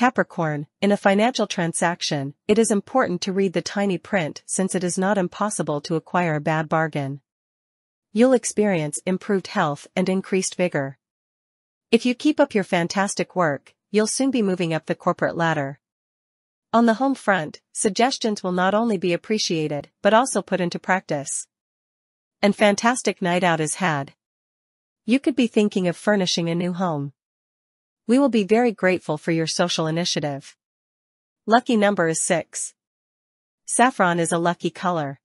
Capricorn, in a financial transaction, it is important to read the tiny print since it is not impossible to acquire a bad bargain. You'll experience improved health and increased vigor. If you keep up your fantastic work, you'll soon be moving up the corporate ladder. On the home front, suggestions will not only be appreciated but also put into practice. And fantastic night out is had. You could be thinking of furnishing a new home. We will be very grateful for your social initiative. Lucky number is 6. Saffron is a lucky color.